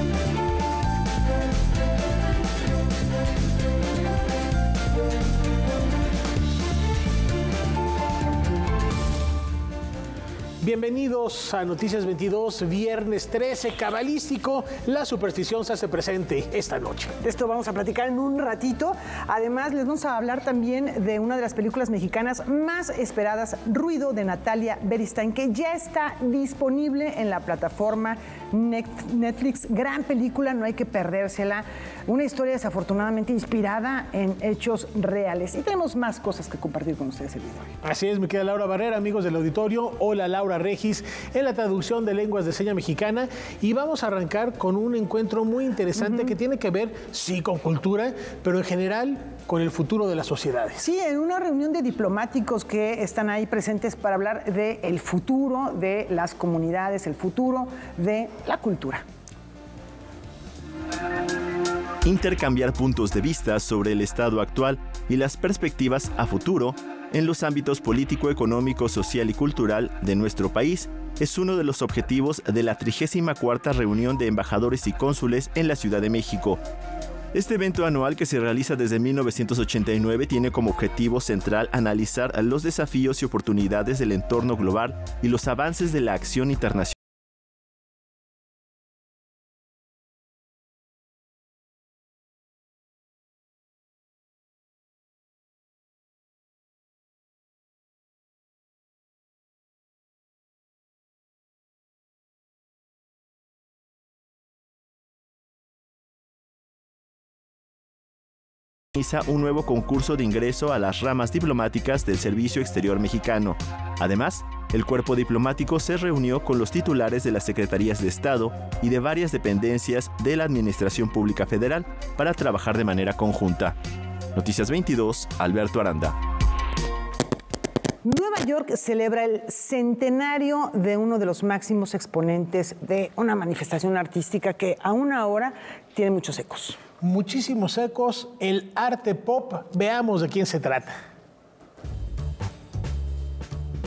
Bye. Bienvenidos a Noticias 22, viernes 13, cabalístico. La superstición se hace presente esta noche. De esto vamos a platicar en un ratito. Además, les vamos a hablar también de una de las películas mexicanas más esperadas, Ruido, de Natalia Beristain, que ya está disponible en la plataforma Netflix. Gran película, no hay que perdérsela. Una historia desafortunadamente inspirada en hechos reales. Y tenemos más cosas que compartir con ustedes el día de hoy. Así es, me queda Laura Barrera, amigos del auditorio. Hola, Laura Regis, en la traducción de lenguas de seña mexicana. Y vamos a arrancar con un encuentro muy interesante que tiene que ver, sí, con cultura, pero en general con el futuro de las sociedades. Sí, en una reunión de diplomáticos que están ahí presentes para hablar del el futuro de las comunidades, el futuro de la cultura. Intercambiar puntos de vista sobre el estado actual y las perspectivas a futuro en los ámbitos político, económico, social y cultural de nuestro país es uno de los objetivos de la 34 reunión de embajadores y cónsules en la Ciudad de México. Este evento anual que se realiza desde 1989 tiene como objetivo central analizar los desafíos y oportunidades del entorno global y los avances de la acción internacional. Un nuevo concurso de ingreso a las ramas diplomáticas del Servicio Exterior Mexicano. Además, el cuerpo diplomático se reunió con los titulares de las Secretarías de Estado y de varias dependencias de la Administración Pública Federal para trabajar de manera conjunta. Noticias 22, Alberto Aranda. Nueva York celebra el centenario de uno de los máximos exponentes de una manifestación artística que aún ahora tiene muchos ecos muchísimos ecos, el arte pop. Veamos de quién se trata.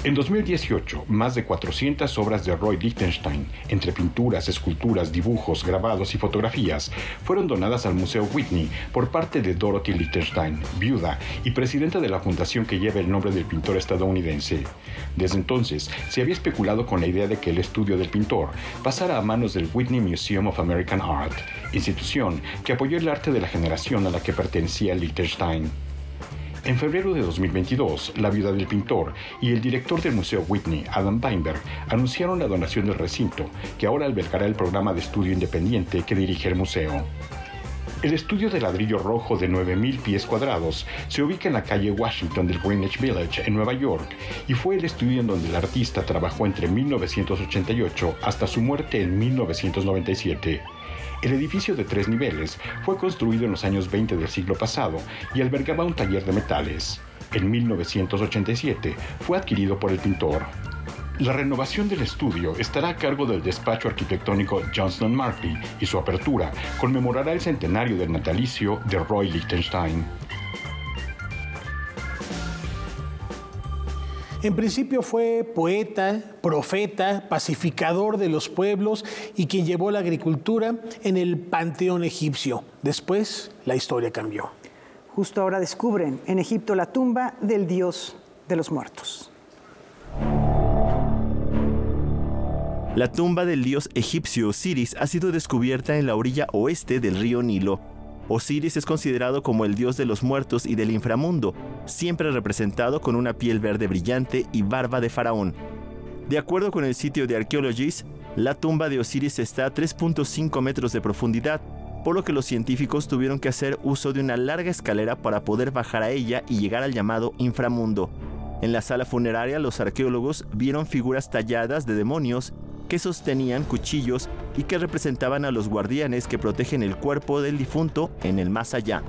En 2018, más de 400 obras de Roy Lichtenstein, entre pinturas, esculturas, dibujos, grabados y fotografías, fueron donadas al Museo Whitney por parte de Dorothy Lichtenstein, viuda y presidenta de la fundación que lleva el nombre del pintor estadounidense. Desde entonces, se había especulado con la idea de que el estudio del pintor pasara a manos del Whitney Museum of American Art, institución que apoyó el arte de la generación a la que pertenecía Lichtenstein. En febrero de 2022, la viuda del pintor y el director del Museo Whitney, Adam Weinberg, anunciaron la donación del recinto, que ahora albergará el programa de estudio independiente que dirige el museo. El estudio de ladrillo rojo de 9.000 pies cuadrados se ubica en la calle Washington del Greenwich Village en Nueva York y fue el estudio en donde el artista trabajó entre 1988 hasta su muerte en 1997. El edificio de tres niveles fue construido en los años 20 del siglo pasado y albergaba un taller de metales. En 1987 fue adquirido por el pintor. La renovación del estudio estará a cargo del despacho arquitectónico Johnston Markley y su apertura conmemorará el centenario del natalicio de Roy Lichtenstein. En principio fue poeta, profeta, pacificador de los pueblos y quien llevó la agricultura en el panteón egipcio. Después la historia cambió. Justo ahora descubren en Egipto la tumba del dios de los muertos. La tumba del dios egipcio Osiris ha sido descubierta en la orilla oeste del río Nilo Osiris es considerado como el dios de los muertos y del inframundo, siempre representado con una piel verde brillante y barba de faraón. De acuerdo con el sitio de Archaeologies, la tumba de Osiris está a 3.5 metros de profundidad, por lo que los científicos tuvieron que hacer uso de una larga escalera para poder bajar a ella y llegar al llamado inframundo. En la sala funeraria los arqueólogos vieron figuras talladas de demonios que sostenían cuchillos y que representaban a los guardianes que protegen el cuerpo del difunto en el más allá.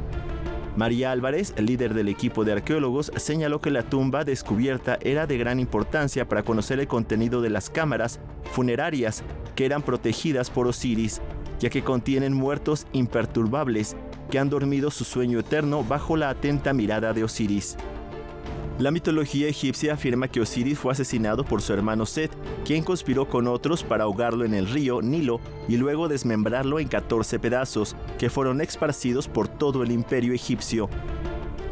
María Álvarez, líder del equipo de arqueólogos, señaló que la tumba descubierta era de gran importancia para conocer el contenido de las cámaras funerarias que eran protegidas por Osiris, ya que contienen muertos imperturbables que han dormido su sueño eterno bajo la atenta mirada de Osiris. La mitología egipcia afirma que Osiris fue asesinado por su hermano Set quien conspiró con otros para ahogarlo en el río Nilo y luego desmembrarlo en 14 pedazos, que fueron esparcidos por todo el imperio egipcio.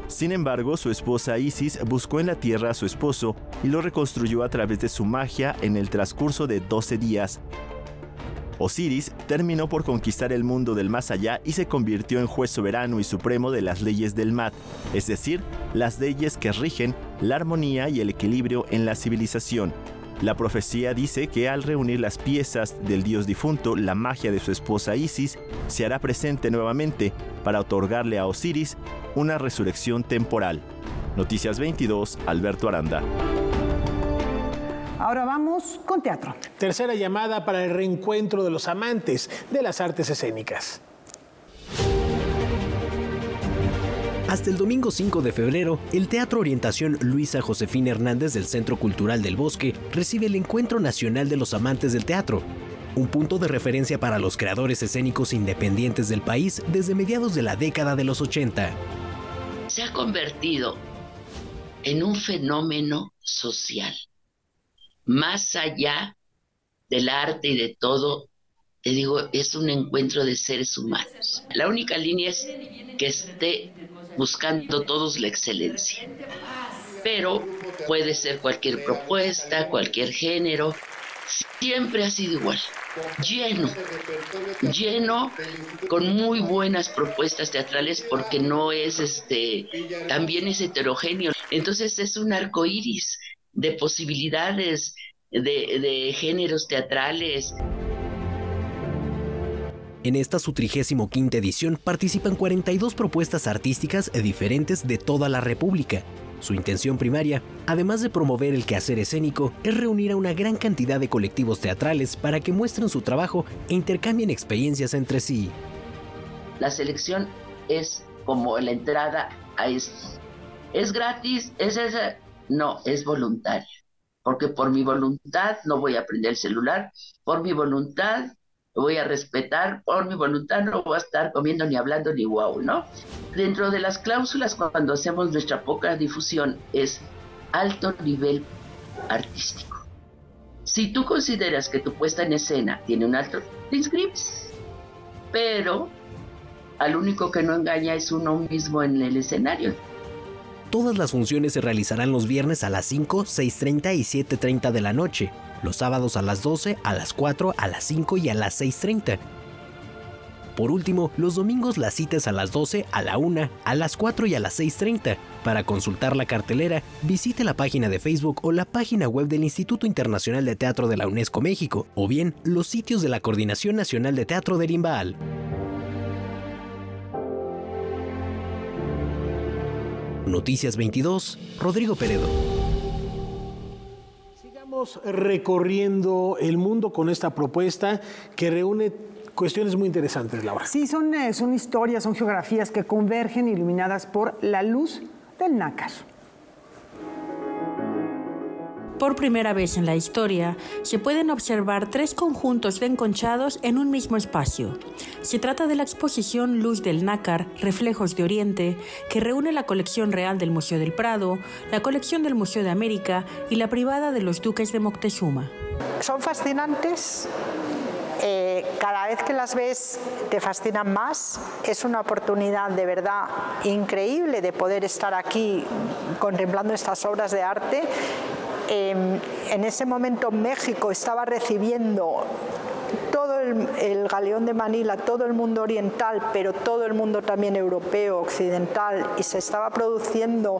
Sin embargo, su esposa Isis buscó en la tierra a su esposo y lo reconstruyó a través de su magia en el transcurso de 12 días. Osiris terminó por conquistar el mundo del más allá y se convirtió en juez soberano y supremo de las leyes del Mat, es decir, las leyes que rigen la armonía y el equilibrio en la civilización. La profecía dice que al reunir las piezas del dios difunto, la magia de su esposa Isis se hará presente nuevamente para otorgarle a Osiris una resurrección temporal. Noticias 22, Alberto Aranda. Ahora vamos con teatro. Tercera llamada para el reencuentro de los amantes de las artes escénicas. Hasta el domingo 5 de febrero, el Teatro Orientación Luisa Josefina Hernández del Centro Cultural del Bosque recibe el Encuentro Nacional de los Amantes del Teatro, un punto de referencia para los creadores escénicos independientes del país desde mediados de la década de los 80. Se ha convertido en un fenómeno social, más allá del arte y de todo, te digo, es un encuentro de seres humanos. La única línea es que esté buscando todos la excelencia. Pero puede ser cualquier propuesta, cualquier género, siempre ha sido igual, lleno, lleno con muy buenas propuestas teatrales porque no es este, también es heterogéneo. Entonces es un arco iris de posibilidades de, de géneros teatrales. En esta su 35 edición participan 42 propuestas artísticas diferentes de toda la República. Su intención primaria, además de promover el quehacer escénico, es reunir a una gran cantidad de colectivos teatrales para que muestren su trabajo e intercambien experiencias entre sí. La selección es como la entrada a esto. ¿Es gratis? ¿Es esa? No, es voluntaria. Porque por mi voluntad no voy a aprender el celular, por mi voluntad voy a respetar por mi voluntad, no voy a estar comiendo ni hablando ni wow, ¿no? Dentro de las cláusulas cuando hacemos nuestra poca difusión es alto nivel artístico. Si tú consideras que tu puesta en escena tiene un alto, te inscribes. Pero al único que no engaña es uno mismo en el escenario. Todas las funciones se realizarán los viernes a las 5, 6.30 y 7.30 de la noche los sábados a las 12, a las 4, a las 5 y a las 6.30. Por último, los domingos las citas a las 12, a la 1, a las 4 y a las 6.30. Para consultar la cartelera, visite la página de Facebook o la página web del Instituto Internacional de Teatro de la UNESCO México, o bien los sitios de la Coordinación Nacional de Teatro de Rimbaal. Noticias 22, Rodrigo Peredo recorriendo el mundo con esta propuesta que reúne cuestiones muy interesantes, Laura. Sí, son, eh, son historias, son geografías que convergen iluminadas por la luz del nácar. Por primera vez en la historia, se pueden observar tres conjuntos de enconchados en un mismo espacio. Se trata de la exposición Luz del Nácar, Reflejos de Oriente, que reúne la colección real del Museo del Prado, la colección del Museo de América y la privada de los duques de Moctezuma. Son fascinantes eh, cada vez que las ves te fascinan más. Es una oportunidad de verdad increíble de poder estar aquí contemplando estas obras de arte Em, en ese momento México estaba recibiendo todo el, galeón de Manila, todo el mundo oriental, pero todo el mundo también europeo, occidental, y se estaba produciendo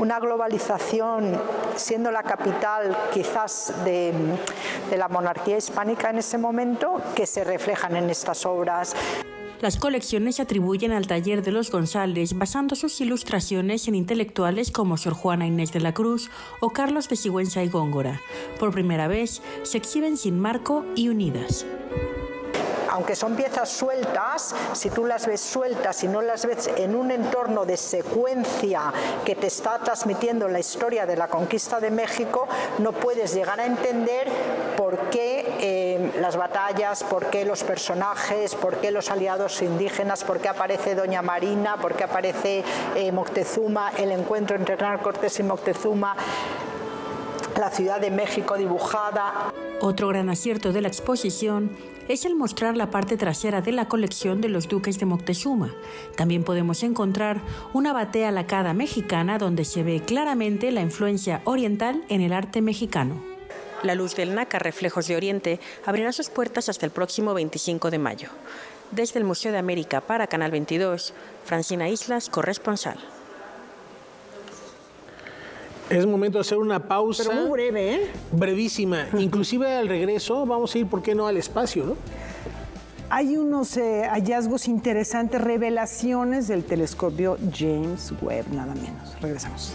una globalización, siendo la capital quizás de, de la monarquía hispánica en ese momento, que se reflejan en estas obras. Las colecciones se atribuyen al taller de los González basando sus ilustraciones en intelectuales como Sor Juana Inés de la Cruz o Carlos de Sigüenza y Góngora. Por primera vez se exhiben sin marco y unidas aunque son piezas sueltas, si tú las ves sueltas y no las ves en un entorno de secuencia que te está transmitiendo la historia de la conquista de México, no puedes llegar a entender por qué eh, las batallas, por qué los personajes, por qué los aliados indígenas, por qué aparece Doña Marina, por qué aparece eh, Moctezuma, el encuentro entre Hernán Cortés y Moctezuma, la Ciudad de México dibujada. Otro gran acierto de la exposición es el mostrar la parte trasera de la colección de los duques de Moctezuma. También podemos encontrar una batea lacada mexicana donde se ve claramente la influencia oriental en el arte mexicano. La luz del nácar Reflejos de Oriente abrirá sus puertas hasta el próximo 25 de mayo. Desde el Museo de América para Canal 22, Francina Islas, corresponsal. Es momento de hacer una pausa. Pero muy breve, ¿eh? Brevísima. Inclusive al regreso vamos a ir, ¿por qué no?, al espacio, ¿no? Hay unos eh, hallazgos interesantes, revelaciones del telescopio James Webb, nada menos. Regresamos.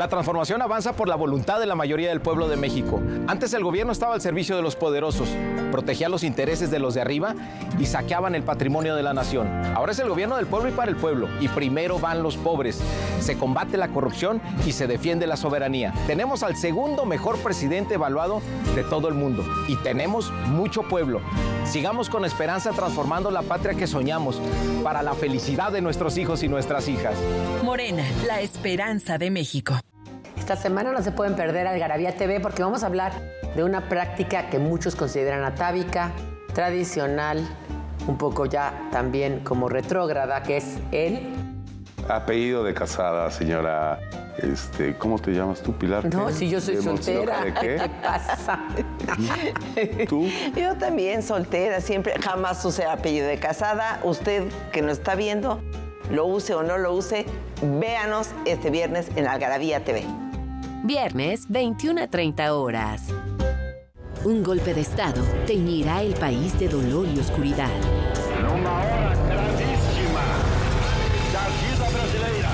La transformación avanza por la voluntad de la mayoría del pueblo de México. Antes el gobierno estaba al servicio de los poderosos, protegía los intereses de los de arriba y saqueaban el patrimonio de la nación. Ahora es el gobierno del pueblo y para el pueblo, y primero van los pobres. Se combate la corrupción y se defiende la soberanía. Tenemos al segundo mejor presidente evaluado de todo el mundo y tenemos mucho pueblo. Sigamos con esperanza transformando la patria que soñamos para la felicidad de nuestros hijos y nuestras hijas. Morena, la esperanza de México. Esta semana no se pueden perder Algarabía TV porque vamos a hablar de una práctica que muchos consideran atávica, tradicional, un poco ya también como retrógrada, que es el... Apellido de casada, señora. Este, ¿Cómo te llamas tú, Pilar? No, ¿Qué? si yo soy ¿De soltera. De ¿Qué qué? pasa? ¿Tú? Yo también, soltera, siempre, jamás use apellido de casada. Usted que nos está viendo, lo use o no lo use, véanos este viernes en Algarabía TV. Viernes, 21 a 30 horas. Un golpe de Estado teñirá el país de dolor y oscuridad. Numa hora gravíssima da vida brasileira.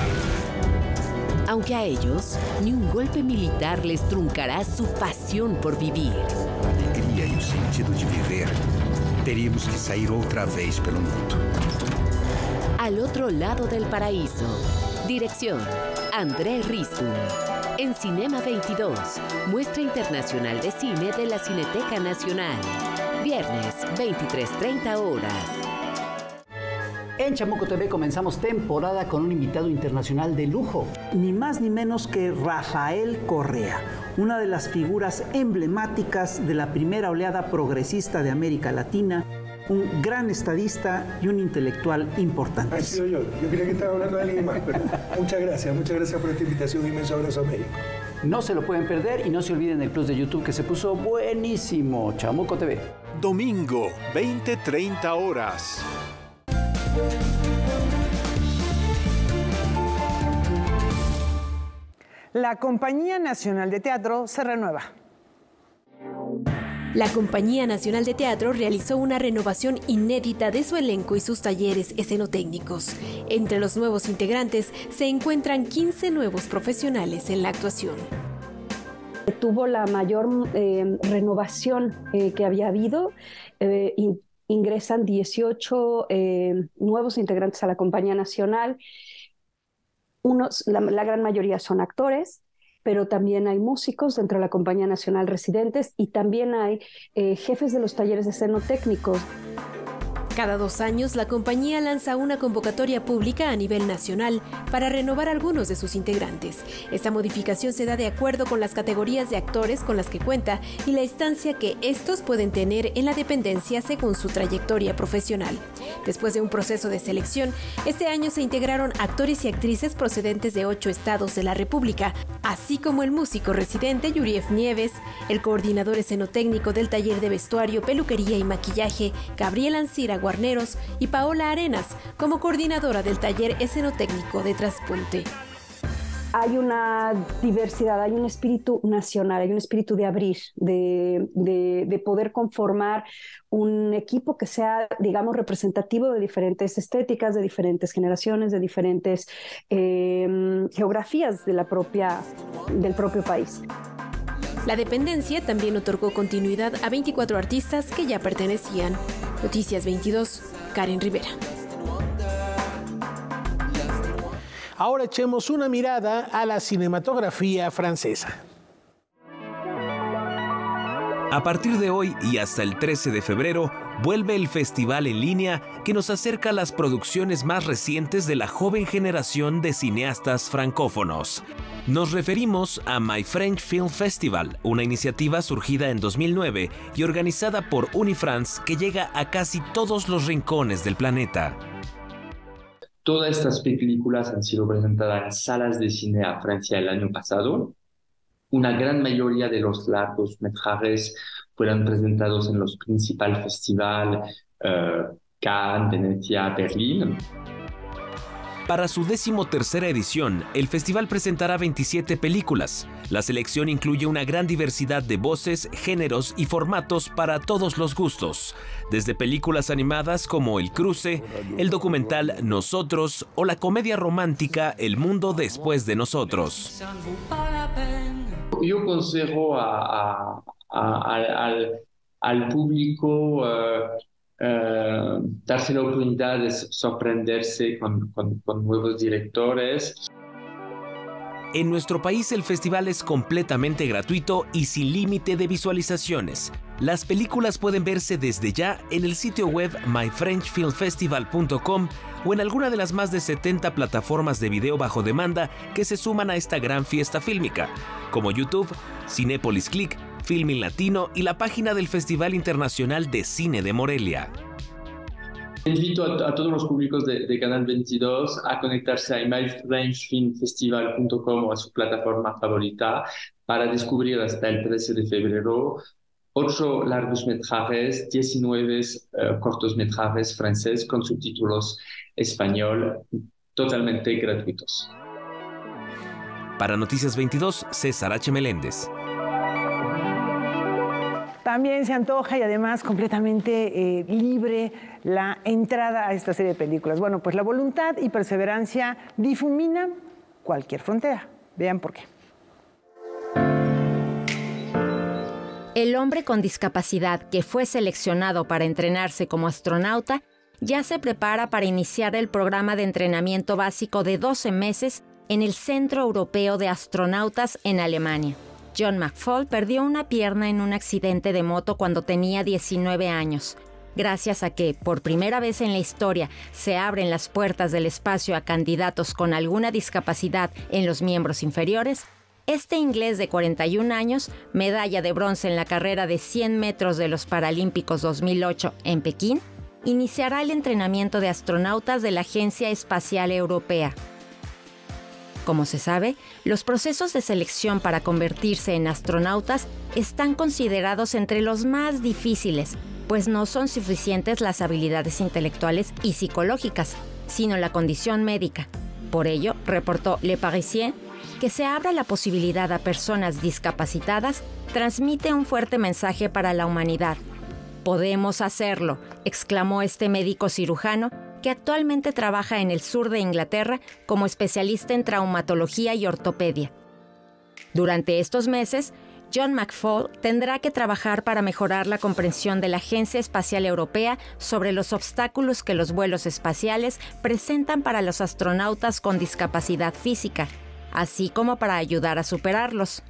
Aunque a ellos, ni un golpe militar les truncará su pasión por vivir. A alegria e o sentido de viver, teríamos que sair outra vez pelo mundo. Al otro lado del paraíso. Dirección, André Ristum. En Cinema 22, muestra internacional de cine de la Cineteca Nacional. Viernes, 23.30 horas. En Chamuco TV comenzamos temporada con un invitado internacional de lujo. Ni más ni menos que Rafael Correa, una de las figuras emblemáticas de la primera oleada progresista de América Latina, un gran estadista y un intelectual importante. Ha sido yo. Yo creía que estaba hablando de alguien más, pero muchas gracias, muchas gracias por esta invitación. Un inmenso abrazo a México. No se lo pueden perder y no se olviden el plus de YouTube que se puso buenísimo. Chamuco TV. Domingo, 20-30 horas. La Compañía Nacional de Teatro se renueva. La Compañía Nacional de Teatro realizó una renovación inédita de su elenco y sus talleres escenotécnicos. Entre los nuevos integrantes se encuentran 15 nuevos profesionales en la actuación. Tuvo la mayor eh, renovación eh, que había habido. Eh, in, ingresan 18 nuevos integrantes a la Compañía Nacional. La gran mayoría son actores, pero también hay músicos dentro de la Compañía Nacional residentes y también hay eh, jefes de los talleres de escenotécnicos. Cada dos años, la compañía lanza una convocatoria pública a nivel nacional para renovar algunos de sus integrantes. Esta modificación se da de acuerdo con las categorías de actores con las que cuenta y la instancia que estos pueden tener en la dependencia según su trayectoria profesional. Después de un proceso de selección, este año se integraron actores y actrices procedentes de ocho estados de la República, así como el músico residente Yuriev Nieves, el coordinador escenotécnico del taller de vestuario, peluquería y maquillaje, Gabriel Ancira Y Paola Arenas como coordinadora del taller escenotécnico de Traspunte. Hay una diversidad, hay un espíritu nacional, hay un espíritu de abrir, de, de, de poder conformar un equipo que sea, digamos, representativo de diferentes estéticas, de diferentes generaciones, de diferentes eh, geografías de la propia, del propio país. La dependencia también otorgó continuidad a 24 artistas que ya pertenecían. Noticias 22, Karen Rivera. Ahora echemos una mirada a la cinematografía francesa. A partir de hoy y hasta el 13 de febrero, vuelve el festival en línea que nos acerca a las producciones más recientes de la joven generación de cineastas francófonos. Nos referimos a My French Film Festival, una iniciativa surgida en 2009 y organizada por Unifrance que llega a casi todos los rincones del planeta. Todas estas películas han sido presentadas en salas de cine a Francia el año pasado. Una gran mayoría de los largos metrajes fueron presentados en los principales festivales, uh, Cannes, Venecia, Berlín. Para su decimotercera edición, el festival presentará 27 películas. La selección incluye una gran diversidad de voces, géneros y formatos para todos los gustos, desde películas animadas como El Cruce, el documental Nosotros o la comedia romántica El Mundo Después de Nosotros. Yo consejo a, al, al, público darse la oportunidad de sorprenderse con, con, con nuevos directores. En nuestro país el festival es completamente gratuito y sin límite de visualizaciones. Las películas pueden verse desde ya en el sitio web myfrenchfilmfestival.com o en alguna de las más de 70 plataformas de video bajo demanda que se suman a esta gran fiesta fílmica, como YouTube, Cinepolis Click, Filming Latino y la página del Festival Internacional de Cine de Morelia. Invito a, a todos los públicos de, de, Canal 22 a conectarse a myfrenchfilmfestival.com o a su plataforma favorita para descubrir hasta el 13 de febrero ocho largos metrajes, 19 uh, cortos metrajes francés con subtítulos español totalmente gratuitos. Para Noticias 22, César H. Meléndez. También se antoja y además completamente eh, libre la entrada a esta serie de películas. Bueno, pues la voluntad y perseverancia difuminan cualquier frontera. Vean por qué. El hombre con discapacidad que fue seleccionado para entrenarse como astronauta ya se prepara para iniciar el programa de entrenamiento básico de 12 meses en el Centro Europeo de Astronautas en Alemania. John McFall perdió una pierna en un accidente de moto cuando tenía 19 años. Gracias a que, por primera vez en la historia, se abren las puertas del espacio a candidatos con alguna discapacidad en los miembros inferiores, este inglés de 41 años, medalla de bronce en la carrera de 100 metros de los Paralímpicos 2008 en Pekín, iniciará el entrenamiento de astronautas de la Agencia Espacial Europea. Como se sabe, los procesos de selección para convertirse en astronautas están considerados entre los más difíciles, pues no son suficientes las habilidades intelectuales y psicológicas, sino la condición médica. Por ello, reportó Le Parisien, que se abra la posibilidad a personas discapacitadas transmite un fuerte mensaje para la humanidad. Podemos hacerlo, exclamó este médico cirujano que actualmente trabaja en el sur de Inglaterra como especialista en traumatología y ortopedia. Durante estos meses, John McFall tendrá que trabajar para mejorar la comprensión de la Agencia Espacial Europea sobre los obstáculos que los vuelos espaciales presentan para los astronautas con discapacidad física, así como para ayudar a superarlos.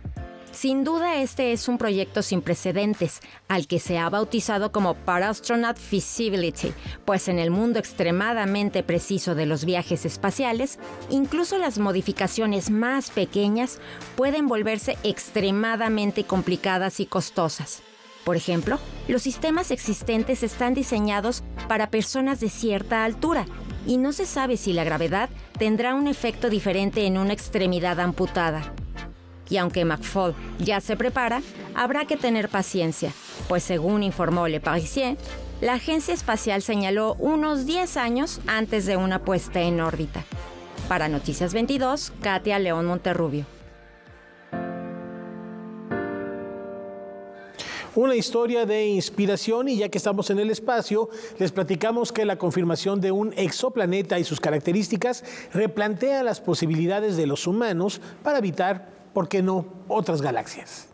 Sin duda este es un proyecto sin precedentes, al que se ha bautizado como Parastronaut Feasibility, pues en el mundo extremadamente preciso de los viajes espaciales, incluso las modificaciones más pequeñas pueden volverse extremadamente complicadas y costosas. Por ejemplo, los sistemas existentes están diseñados para personas de cierta altura y no se sabe si la gravedad tendrá un efecto diferente en una extremidad amputada. Y aunque McFall ya se prepara, habrá que tener paciencia, pues según informó Le Parisien, la agencia espacial señaló unos 10 años antes de una puesta en órbita. Para Noticias 22, Katia León Monterrubio. Una historia de inspiración y ya que estamos en el espacio, les platicamos que la confirmación de un exoplaneta y sus características replantea las posibilidades de los humanos para habitar ¿por qué no?, otras galaxias.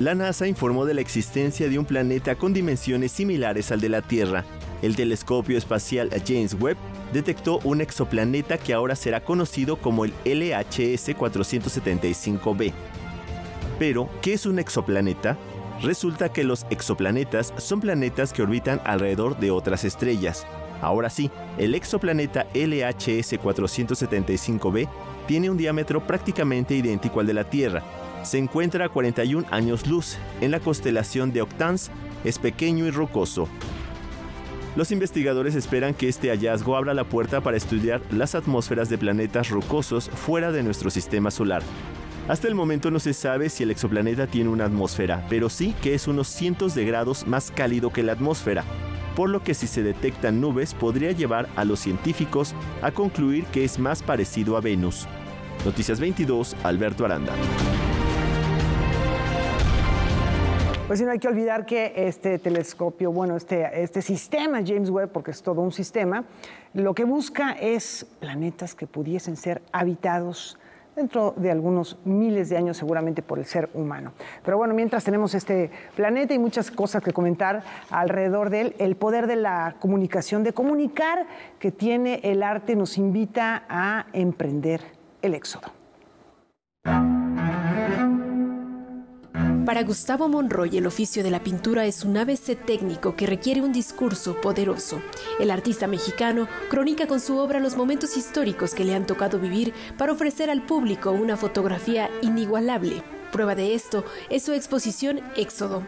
La NASA informó de la existencia de un planeta con dimensiones similares al de la Tierra, el telescopio espacial James Webb detectó un exoplaneta que ahora será conocido como el LHS 475b. Pero, ¿qué es un exoplaneta? Resulta que los exoplanetas son planetas que orbitan alrededor de otras estrellas. Ahora sí, el exoplaneta LHS 475b tiene un diámetro prácticamente idéntico al de la Tierra. Se encuentra a 41 años luz en la constelación de Octans, es pequeño y rocoso. Los investigadores esperan que este hallazgo abra la puerta para estudiar las atmósferas de planetas rocosos fuera de nuestro sistema solar. Hasta el momento no se sabe si el exoplaneta tiene una atmósfera, pero sí que es unos cientos de grados más cálido que la atmósfera, por lo que si se detectan nubes podría llevar a los científicos a concluir que es más parecido a Venus. Noticias 22, Alberto Aranda. Pues no hay que olvidar que este telescopio, bueno, este, este sistema James Webb, porque es todo un sistema, lo que busca es planetas que pudiesen ser habitados dentro de algunos miles de años seguramente por el ser humano. Pero bueno, mientras tenemos este planeta y muchas cosas que comentar alrededor de él, el poder de la comunicación, de comunicar que tiene el arte, nos invita a emprender el éxodo. Para Gustavo Monroy, el oficio de la pintura es un ABC técnico que requiere un discurso poderoso. El artista mexicano cronica con su obra los momentos históricos que le han tocado vivir para ofrecer al público una fotografía inigualable. Prueba de esto es su exposición Éxodo.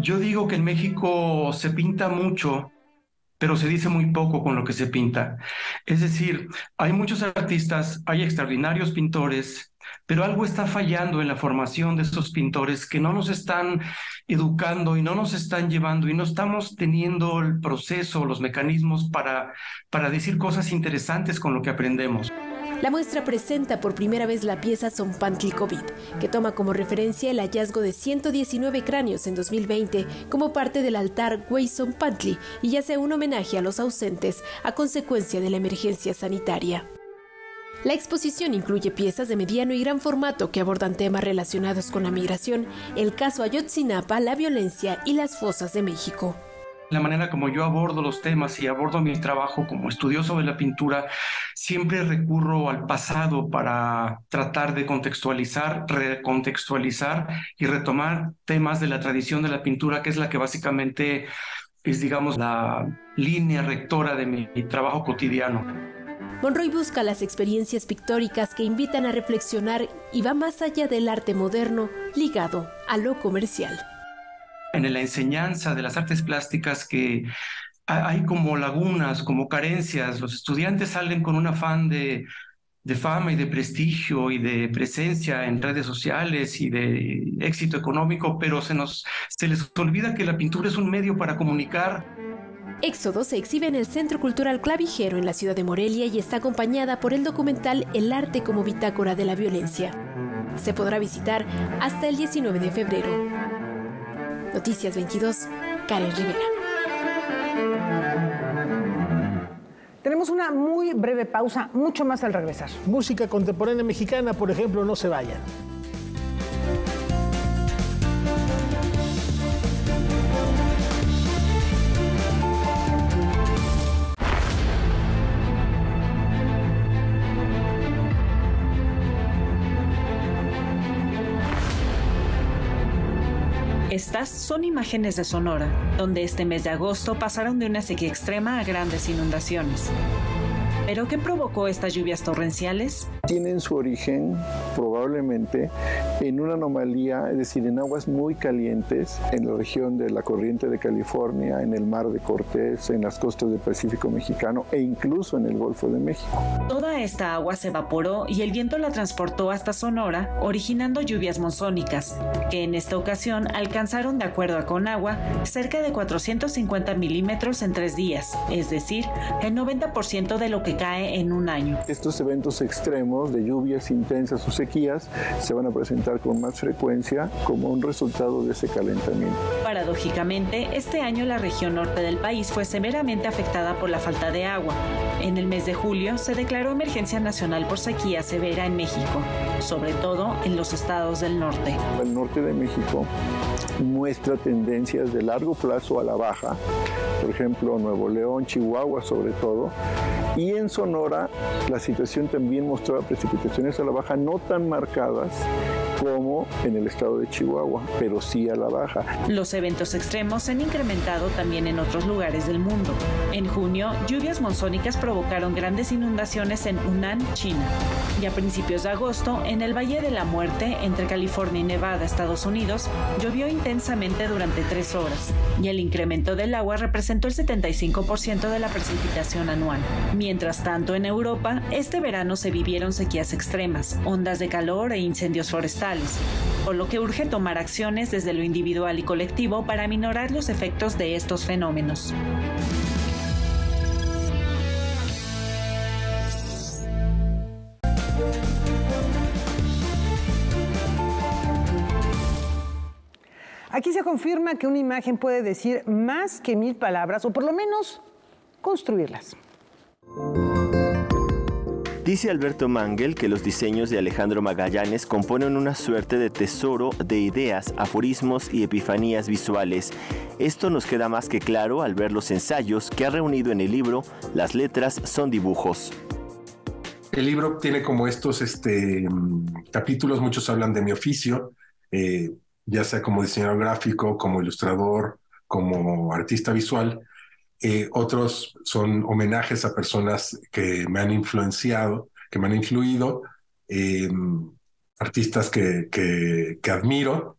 Yo digo que en México se pinta mucho, pero se dice muy poco con lo que se pinta. Es decir, hay muchos artistas, hay extraordinarios pintores, pero algo está fallando en la formación de esos pintores que no nos están educando y no nos están llevando y no estamos teniendo el proceso, los mecanismos para, para decir cosas interesantes con lo que aprendemos. La muestra presenta por primera vez la pieza Zompantli COVID, que toma como referencia el hallazgo de 119 cráneos en 2020 como parte del altar Güey Zompantli y hace un homenaje a los ausentes a consecuencia de la emergencia sanitaria. La exposición incluye piezas de mediano y gran formato que abordan temas relacionados con la migración, el caso Ayotzinapa, la violencia y las fosas de México. La manera como yo abordo los temas y abordo mi trabajo como estudioso de la pintura, siempre recurro al pasado para tratar de contextualizar, recontextualizar y retomar temas de la tradición de la pintura, que es la que básicamente es, digamos, la línea rectora de mi trabajo cotidiano. Monroy busca las experiencias pictóricas que invitan a reflexionar y va más allá del arte moderno ligado a lo comercial. En la enseñanza de las artes plásticas que hay como lagunas, como carencias, los estudiantes salen con un afán de, de fama y de prestigio y de presencia en redes sociales y de éxito económico, pero se, nos, se les olvida que la pintura es un medio para comunicar Éxodo se exhibe en el Centro Cultural Clavijero en la ciudad de Morelia y está acompañada por el documental El arte como bitácora de la violencia. Se podrá visitar hasta el 19 de febrero. Noticias 22, Karen Rivera. Tenemos una muy breve pausa, mucho más al regresar. Música contemporánea mexicana, por ejemplo, no se vayan. Estas son imágenes de Sonora, donde este mes de agosto pasaron de una sequía extrema a grandes inundaciones. ¿Pero qué provocó estas lluvias torrenciales? Tienen su origen probablemente en una anomalía, es decir, en aguas muy calientes en la región de la corriente de California, en el mar de Cortés, en las costas del Pacífico mexicano e incluso en el Golfo de México. Toda esta agua se evaporó y el viento la transportó hasta Sonora, originando lluvias monzónicas, que en esta ocasión alcanzaron, de acuerdo a Conagua, cerca de 450 milímetros en tres días, es decir, el 90% de lo que cae en un año. Estos eventos extremos de lluvias intensas o sequías se van a presentar con más frecuencia como un resultado de ese calentamiento. Paradójicamente, este año la región norte del país fue severamente afectada por la falta de agua. En el mes de julio se declaró emergencia nacional por sequía severa en México, sobre todo en los estados del norte. El norte de México muestra tendencias de largo plazo a la baja, por ejemplo Nuevo León, Chihuahua sobre todo, y en Sonora la situación también mostraba precipitaciones a la baja no tan marcadas como en el estado de Chihuahua, pero sí a la baja. Los eventos extremos se han incrementado también en otros lugares del mundo. En junio, lluvias monzónicas provocaron grandes inundaciones en Hunan, China. Y a principios de agosto, en el Valle de la Muerte, entre California y Nevada, Estados Unidos, llovió intensamente durante tres horas, y el incremento del agua representó el 75% de la precipitación anual. Mientras tanto, en Europa, este verano se vivieron sequías extremas, ondas de calor e incendios forestales, por lo que urge tomar acciones desde lo individual y colectivo para minorar los efectos de estos fenómenos. Aquí se confirma que una imagen puede decir más que mil palabras, o por lo menos construirlas. Dice Alberto Mangel que los diseños de Alejandro Magallanes componen una suerte de tesoro de ideas, aforismos y epifanías visuales. Esto nos queda más que claro al ver los ensayos que ha reunido en el libro Las letras son dibujos. El libro tiene como estos este, capítulos, muchos hablan de mi oficio, eh, ya sea como diseñador gráfico, como ilustrador, como artista visual. Eh, otros son homenajes a personas que me han influenciado, que me han influido, eh, artistas que, que, admiro,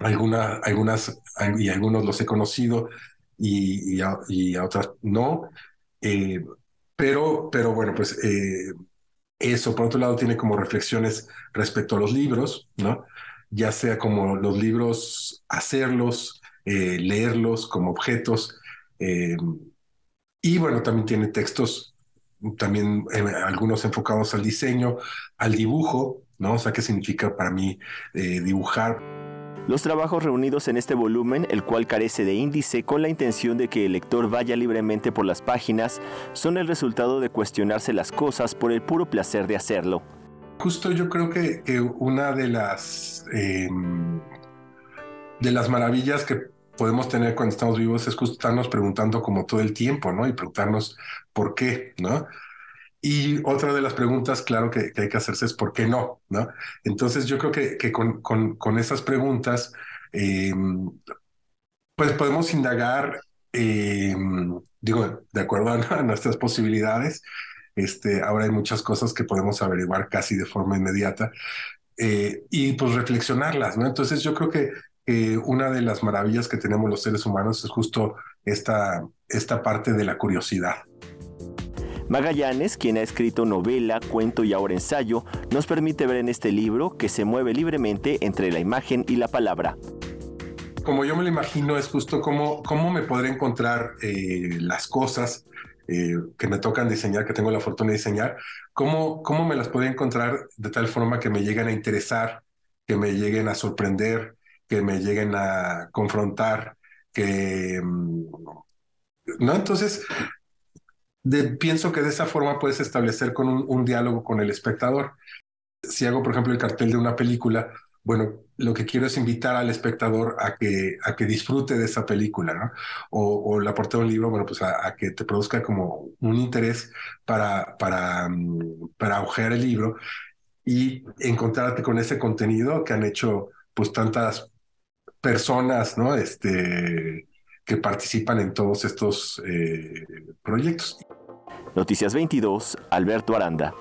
alguna, algunas y algunos los he conocido y, a, otras no. Eh, pero, pero bueno, pues eso por otro lado tiene como reflexiones respecto a los libros, ¿no? ya sea como los libros, hacerlos, leerlos como objetos. Eh, y bueno, también tiene textos, también eh, algunos enfocados al diseño, al dibujo, ¿no? O sea, ¿qué significa para mí dibujar? Los trabajos reunidos en este volumen, el cual carece de índice con la intención de que el lector vaya libremente por las páginas, son el resultado de cuestionarse las cosas por el puro placer de hacerlo justo yo creo que, una de las, em, de las maravillas que podemos tener cuando estamos vivos es justo estarnos preguntando como todo el tiempo, ¿no? Y preguntarnos por qué, ¿no? Y otra de las preguntas, claro, que, hay que hacerse es por qué no, ¿no? Entonces yo creo que, que con, con, esas preguntas, em, pues podemos indagar, em, digo, de acuerdo a nuestras posibilidades, este, ahora hay muchas cosas que podemos averiguar casi de forma inmediata eh, y pues reflexionarlas, ¿no? Entonces yo creo que una de las maravillas que tenemos los seres humanos es justo esta, esta parte de la curiosidad. Magallanes, quien ha escrito novela, cuento y ahora ensayo, nos permite ver en este libro que se mueve libremente entre la imagen y la palabra. Como yo me lo imagino, es justo cómo, cómo me podré encontrar eh, las cosas eh, que me tocan diseñar, que tengo la fortuna de diseñar, ¿cómo, cómo me las puedo encontrar de tal forma que me lleguen a interesar, que me lleguen a sorprender, que me lleguen a confrontar, que... Mm, ¿No? Entonces, pienso que de esa forma puedes establecer con un diálogo con el espectador. Si hago, por ejemplo, el cartel de una película, bueno, lo que quiero es invitar al espectador a que, a que disfrute de esa película, ¿no? O, la portada de un libro, bueno, pues a, que te produzca como un interés para, para, mm, para el libro y encontrarte con ese contenido que han hecho pues tantas personas, ¿no? Este, que participan en todos estos eh, proyectos. Noticias 22, Alberto Aranda.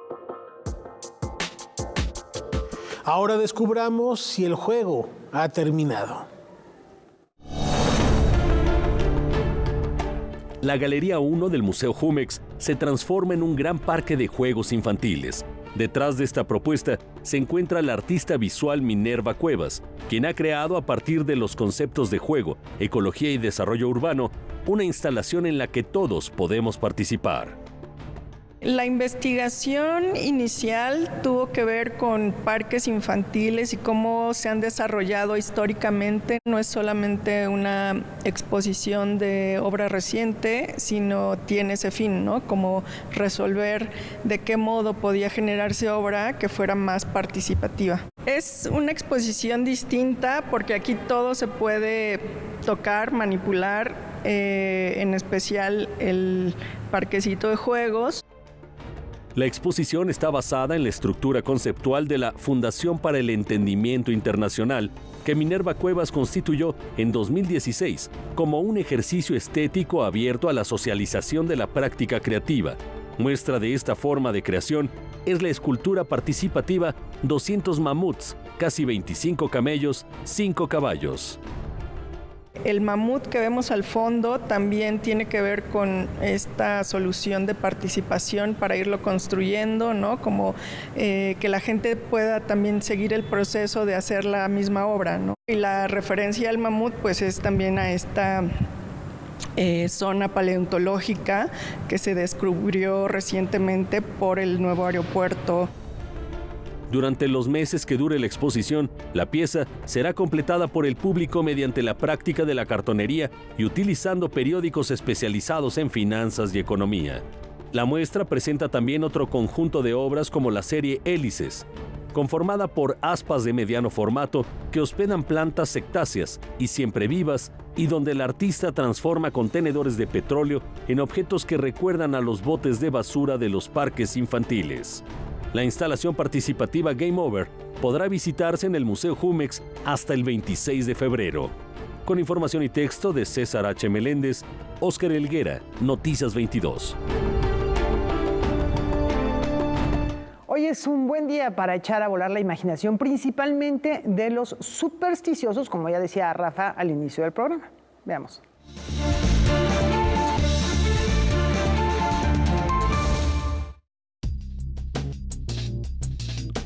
Ahora descubramos si el juego ha terminado. La Galería 1 del Museo Jumex se transforma en un gran parque de juegos infantiles. Detrás de esta propuesta se encuentra la artista visual Minerva Cuevas, quien ha creado a partir de los conceptos de juego, ecología y desarrollo urbano una instalación en la que todos podemos participar. La investigación inicial tuvo que ver con parques infantiles y cómo se han desarrollado históricamente. No es solamente una exposición de obra reciente, sino tiene ese fin, ¿no? Como resolver de qué modo podía generarse obra que fuera más participativa. Es una exposición distinta porque aquí todo se puede tocar, manipular, eh, en especial el parquecito de juegos. La exposición está basada en la estructura conceptual de la Fundación para el Entendimiento Internacional, que Minerva Cuevas constituyó en 2016 como un ejercicio estético abierto a la socialización de la práctica creativa. Muestra de esta forma de creación es la escultura participativa 200 mamuts, casi 25 camellos, 5 caballos. El mamut que vemos al fondo también tiene que ver con esta solución de participación para irlo construyendo, ¿no? Como eh, que la gente pueda también seguir el proceso de hacer la misma obra, ¿no? Y la referencia al mamut, pues es también a esta eh, zona paleontológica que se descubrió recientemente por el nuevo aeropuerto durante los meses que dure la exposición, la pieza será completada por el público mediante la práctica de la cartonería y utilizando periódicos especializados en finanzas y economía. La muestra presenta también otro conjunto de obras como la serie Hélices, conformada por aspas de mediano formato que hospedan plantas sectáceas y siempre vivas y donde el artista transforma contenedores de petróleo en objetos que recuerdan a los botes de basura de los parques infantiles. La instalación participativa Game Over podrá visitarse en el Museo Jumex hasta el 26 de febrero. Con información y texto de César H. Meléndez, Óscar Elguera, Noticias 22. Hoy es un buen día para echar a volar la imaginación, principalmente de los supersticiosos, como ya decía Rafa al inicio del programa. Veamos.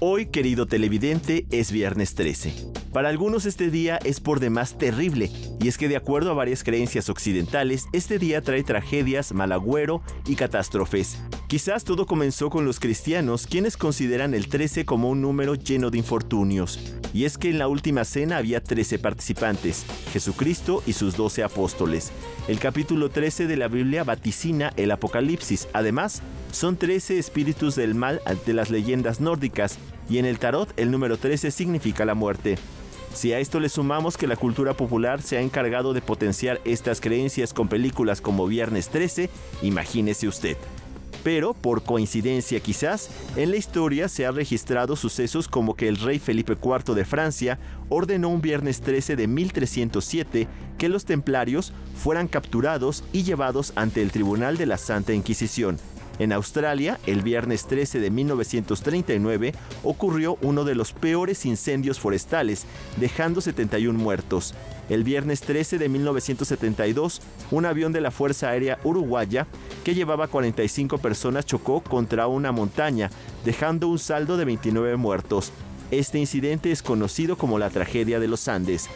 Hoy, querido televidente, es viernes 13. Para algunos este día es por demás terrible, y es que de acuerdo a varias creencias occidentales, este día trae tragedias, mal agüero y catástrofes. Quizás todo comenzó con los cristianos, quienes consideran el 13 como un número lleno de infortunios. Y es que en la última cena había 13 participantes, Jesucristo y sus 12 apóstoles. El capítulo 13 de la Biblia vaticina el Apocalipsis. Además, son 13 espíritus del mal de las leyendas nórdicas, y en el tarot el número 13 significa la muerte. Si a esto le sumamos que la cultura popular se ha encargado de potenciar estas creencias con películas como Viernes 13, imagínese usted. Pero, por coincidencia quizás, en la historia se han registrado sucesos como que el rey Felipe IV de Francia ordenó un viernes 13 de 1307 que los templarios fueran capturados y llevados ante el Tribunal de la Santa Inquisición, en Australia, el viernes 13 de 1939, ocurrió uno de los peores incendios forestales, dejando 71 muertos. El viernes 13 de 1972, un avión de la Fuerza Aérea Uruguaya que llevaba 45 personas chocó contra una montaña, dejando un saldo de 29 muertos. Este incidente es conocido como la tragedia de los Andes.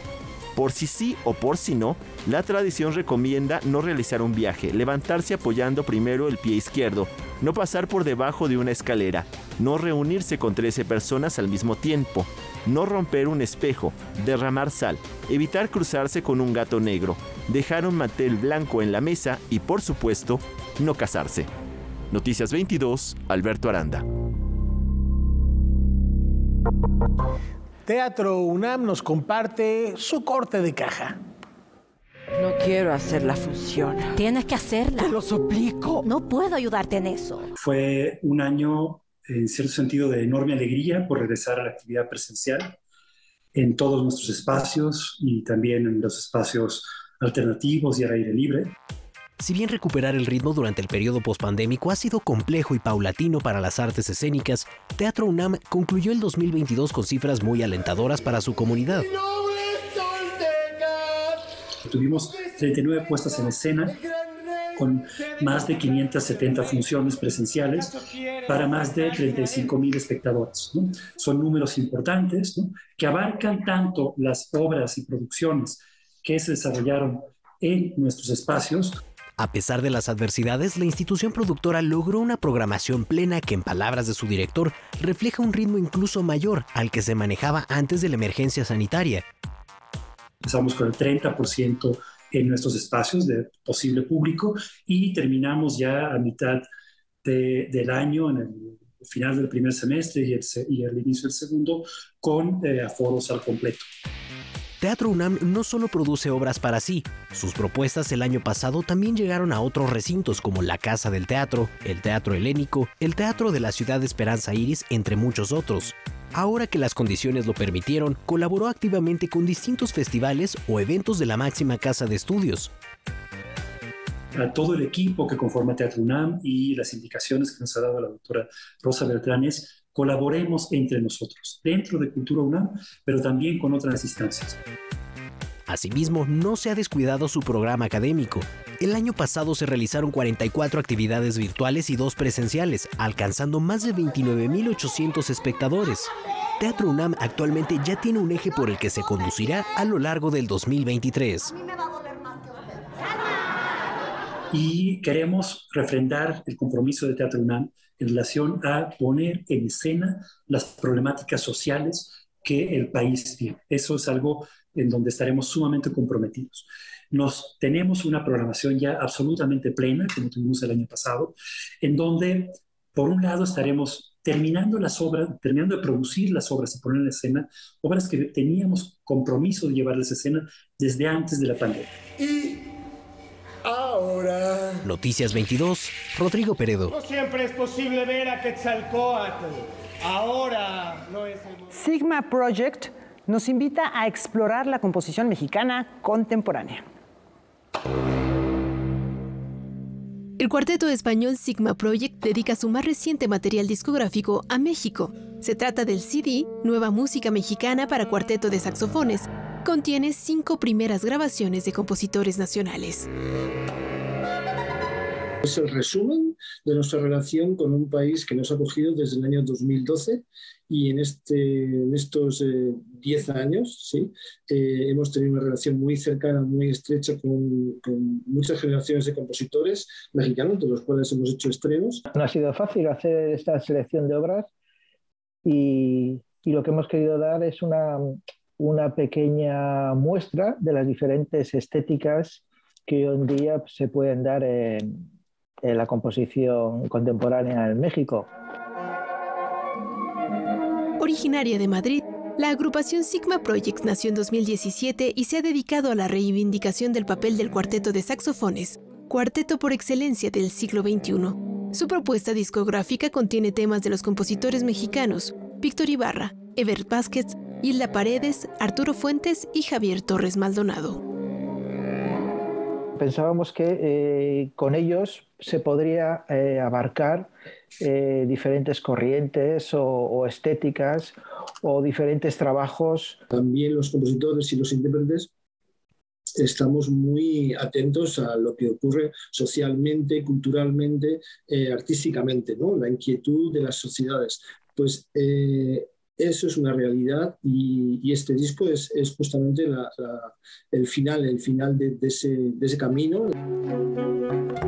Por si sí o por si no, la tradición recomienda no realizar un viaje, levantarse apoyando primero el pie izquierdo, no pasar por debajo de una escalera, no reunirse con 13 personas al mismo tiempo, no romper un espejo, derramar sal, evitar cruzarse con un gato negro, dejar un mantel blanco en la mesa y por supuesto, no casarse. Noticias 22, Alberto Aranda. Teatro UNAM nos comparte su corte de caja. No quiero hacer la función. Tienes que hacerla. Te lo suplico. No puedo ayudarte en eso. Fue un año, en cierto sentido, de enorme alegría por regresar a la actividad presencial en todos nuestros espacios y también en los espacios alternativos y al aire libre. Si bien recuperar el ritmo durante el periodo pospandémico ha sido complejo y paulatino para las artes escénicas, Teatro UNAM concluyó el 2022 con cifras muy alentadoras para su comunidad. Tuvimos 39 puestas en escena con más de 570 funciones presenciales para más de 35 mil espectadores. Son números importantes que abarcan tanto las obras y producciones que se desarrollaron en nuestros espacios A pesar de las adversidades, la institución productora logró una programación plena que, en palabras de su director, refleja un ritmo incluso mayor al que se manejaba antes de la emergencia sanitaria. Empezamos con el 30% en nuestros espacios de posible público y terminamos ya a mitad del año, en el final del primer semestre y el, inicio del segundo, con eh, aforos al completo. Teatro UNAM no solo produce obras para sí, sus propuestas el año pasado también llegaron a otros recintos como la Casa del Teatro, el Teatro Helénico, el Teatro de la Ciudad de Esperanza Iris, entre muchos otros. Ahora que las condiciones lo permitieron, colaboró activamente con distintos festivales o eventos de la máxima casa de estudios. A todo el equipo que conforma Teatro UNAM y las indicaciones que nos ha dado la doctora Rosa Beltranes colaboremos entre nosotros, dentro de Cultura UNAM, pero también con otras instancias. Asimismo, no se ha descuidado su programa académico. El año pasado se realizaron 44 actividades virtuales y dos presenciales, alcanzando más de 29.800 espectadores. Teatro UNAM actualmente ya tiene un eje por el que se conducirá a lo largo del 2023 y queremos refrendar el compromiso de Teatro UNAM en relación a poner en escena las problemáticas sociales que el país tiene. Eso es algo en donde estaremos sumamente comprometidos. Nos tenemos una programación ya absolutamente plena, como tuvimos el año pasado, en donde, por un lado, estaremos terminando las obras, terminando de producir las obras y poner en escena, obras que teníamos compromiso de llevarles a escena desde antes de la pandemia. Ahora. Noticias 22, Rodrigo Peredo. No siempre es posible ver a Quetzalcoatl. Ahora no es el momento. Sigma Project nos invita a explorar la composición mexicana contemporánea. El cuarteto español Sigma Project dedica su más reciente material discográfico a México. Se trata del CD Nueva Música Mexicana para Cuarteto de Saxofones. Contiene cinco primeras grabaciones de compositores nacionales. Es el resumen de nuestra relación con un país que nos ha acogido desde el año 2012 y en, este, en estos 10 eh, años ¿sí? Eh, hemos tenido una relación muy cercana, muy estrecha con, con, muchas generaciones de compositores mexicanos, de los cuales hemos hecho estrenos. No ha sido fácil hacer esta selección de obras y, y lo que hemos querido dar es una, una pequeña muestra de las diferentes estéticas que hoy en día se pueden dar en, la composición contemporánea en México. Originaria de Madrid, la agrupación Sigma Projects nació en 2017 y se ha dedicado a la reivindicación del papel del cuarteto de saxofones, cuarteto por excelencia del siglo XXI. Su propuesta discográfica contiene temas de los compositores mexicanos Víctor Ibarra, Ever Vázquez, Hilda Paredes, Arturo Fuentes y Javier Torres Maldonado pensábamos que eh, con ellos se podría eh, abarcar eh, diferentes corrientes o, estéticas o diferentes trabajos. También los compositores y los intérpretes estamos muy atentos a lo que ocurre socialmente, culturalmente, artísticamente, ¿no? la inquietud de las sociedades. Pues eso es una realidad y, este disco es, justamente el final, el final de, ese, camino.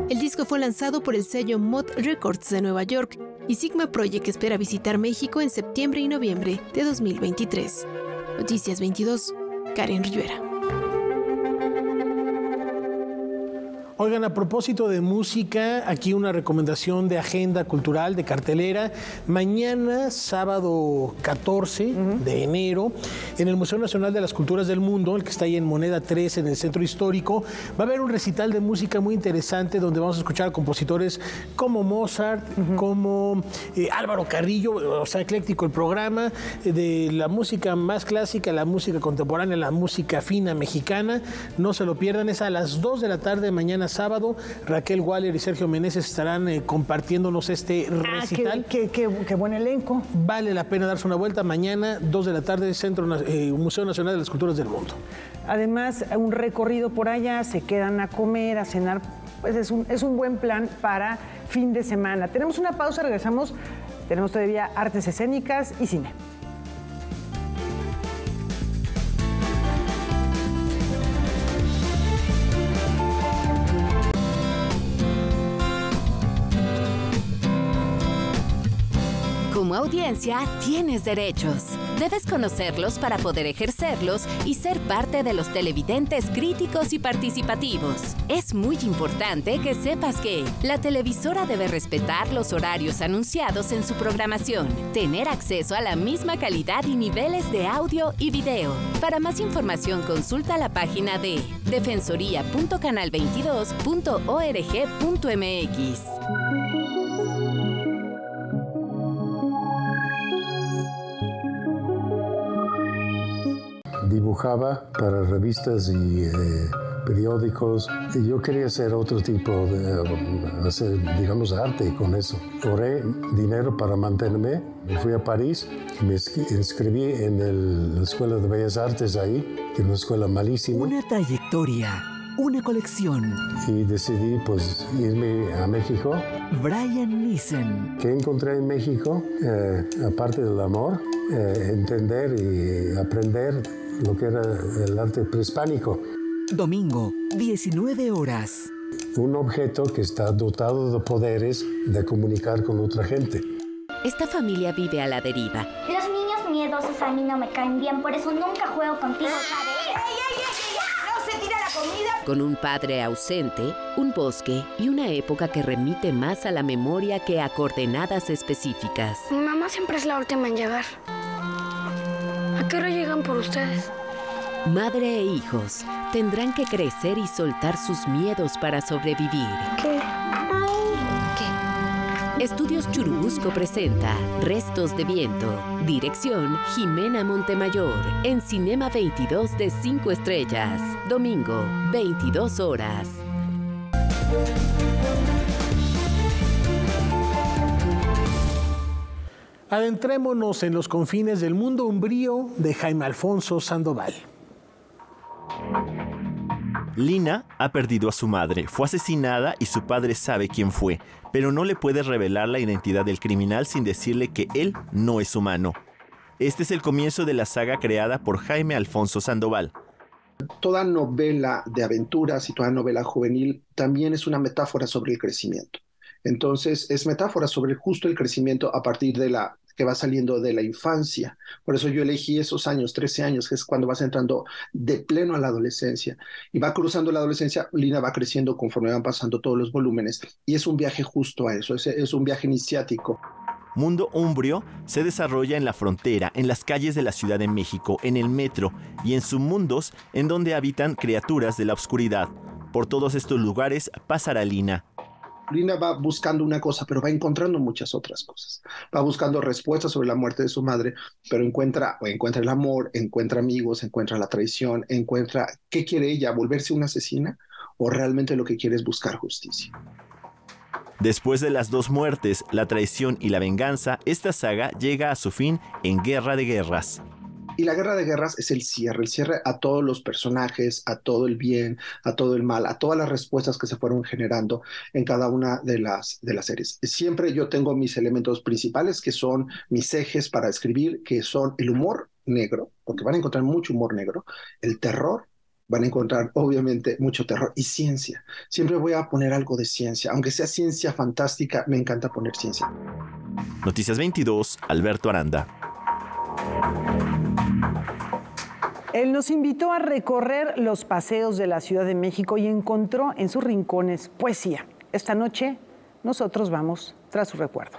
El disco fue lanzado por el sello Mod Records de Nueva York y Sigma Project espera visitar México en septiembre y noviembre de 2023. Noticias 22, Karen Rivera. Oigan, a propósito de música, aquí una recomendación de agenda cultural, de cartelera. Mañana, sábado 14 de enero, en el Museo Nacional de las Culturas del Mundo, el que está ahí en Moneda 3, en el Centro Histórico, va a haber un recital de música muy interesante donde vamos a escuchar a compositores como Mozart, como eh, Álvaro Carrillo, o sea, ecléctico el programa, eh, de la música más clásica, la música contemporánea, la música fina mexicana. No se lo pierdan, es a las 2 de la tarde mañana sábado. Raquel Waller y Sergio Meneses estarán eh, compartiéndonos este ah, recital. qué, buen elenco. Vale la pena darse una vuelta mañana, 2 de la tarde, Centro eh, Museo Nacional de las Culturas del Mundo. Además, un recorrido por allá, se quedan a comer, a cenar. Pues es un, es un buen plan para fin de semana. Tenemos una pausa, regresamos. Tenemos todavía artes escénicas y cine. Tienes derechos. Debes conocerlos para poder ejercerlos y ser parte de los televidentes críticos y participativos. Es muy importante que sepas que la televisora debe respetar los horarios anunciados en su programación, tener acceso a la misma calidad y niveles de audio y video. Para más información consulta la página de defensoría.canal22.org.mx. dibujaba para revistas y eh, periódicos. Y yo quería hacer otro tipo de, hacer, digamos, arte con eso. Oré dinero para mantenerme. Me fui a París y me inscribí en la Escuela de Bellas Artes ahí, que es una escuela malísima. Una trayectoria, una colección. Y decidí, pues, irme a México. Brian Nissen. ¿Qué encontré en México? Eh, aparte del amor, eh, entender y aprender lo que era el arte prehispánico. Domingo, 19 horas. Un objeto que está dotado de poderes de comunicar con otra gente. Esta familia vive a la deriva. Los niños miedosos a mí no me caen bien, por eso nunca juego contigo, ¿sabes? ¡Ey, ey, ey, ¡No se tira la comida! Con un padre ausente, un bosque y una época que remite más a la memoria que a coordenadas específicas. Mi mamá siempre es la última en llegar. ¿A qué hora llegan por ustedes? Madre e hijos tendrán que crecer y soltar sus miedos para sobrevivir. ¿Qué? ¿Qué? Estudios Churubusco presenta Restos de Viento. Dirección Jimena Montemayor. En Cinema 22 de 5 estrellas. Domingo, 22 horas. Adentrémonos en los confines del mundo umbrío de Jaime Alfonso Sandoval. Lina ha perdido a su madre, fue asesinada y su padre sabe quién fue, pero no le puede revelar la identidad del criminal sin decirle que él no es humano. Este es el comienzo de la saga creada por Jaime Alfonso Sandoval. Toda novela de aventuras y toda novela juvenil también es una metáfora sobre el crecimiento. Entonces, es metáfora sobre justo el crecimiento a partir de la que va saliendo de la infancia. Por eso yo elegí esos años, 13 años, que es cuando vas entrando de pleno a la adolescencia. Y va cruzando la adolescencia, Lina va creciendo conforme van pasando todos los volúmenes. Y es un viaje justo a eso, es, un viaje iniciático. Mundo Umbrio se desarrolla en la frontera, en las calles de la Ciudad de México, en el metro y en submundos en donde habitan criaturas de la oscuridad. Por todos estos lugares pasará Lina, Lina va buscando una cosa, pero va encontrando muchas otras cosas. Va buscando respuestas sobre la muerte de su madre, pero encuentra, encuentra el amor, encuentra amigos, encuentra la traición, encuentra qué quiere ella, volverse una asesina o realmente lo que quiere es buscar justicia. Después de las dos muertes, la traición y la venganza, esta saga llega a su fin en Guerra de Guerras. Y la guerra de guerras es el cierre, el cierre a todos los personajes, a todo el bien, a todo el mal, a todas las respuestas que se fueron generando en cada una de las, de las series. Siempre yo tengo mis elementos principales, que son mis ejes para escribir, que son el humor negro, porque van a encontrar mucho humor negro, el terror, van a encontrar obviamente mucho terror y ciencia. Siempre voy a poner algo de ciencia, aunque sea ciencia fantástica, me encanta poner ciencia. Noticias 22, Alberto Aranda. Él nos invitó a recorrer los paseos de la Ciudad de México y encontró en sus rincones poesía. Esta noche nosotros vamos tras su recuerdo.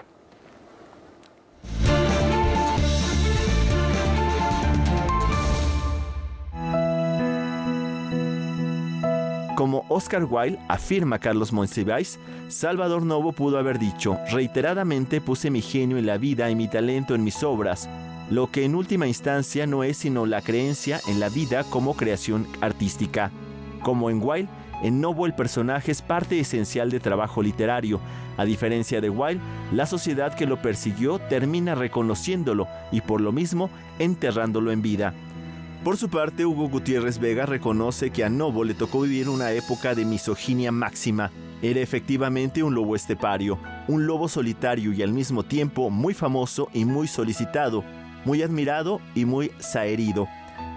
Como Oscar Wilde afirma Carlos Monsiváis, Salvador Novo pudo haber dicho, reiteradamente puse mi genio en la vida y mi talento en mis obras, lo que en última instancia no es sino la creencia en la vida como creación artística. Como en Wilde, en Novo el personaje es parte esencial de trabajo literario. A diferencia de Wilde, la sociedad que lo persiguió termina reconociéndolo y por lo mismo enterrándolo en vida. Por su parte, Hugo Gutiérrez Vega reconoce que a Novo le tocó vivir una época de misoginia máxima. Era efectivamente un lobo estepario, un lobo solitario y al mismo tiempo muy famoso y muy solicitado, muy admirado y muy saherido.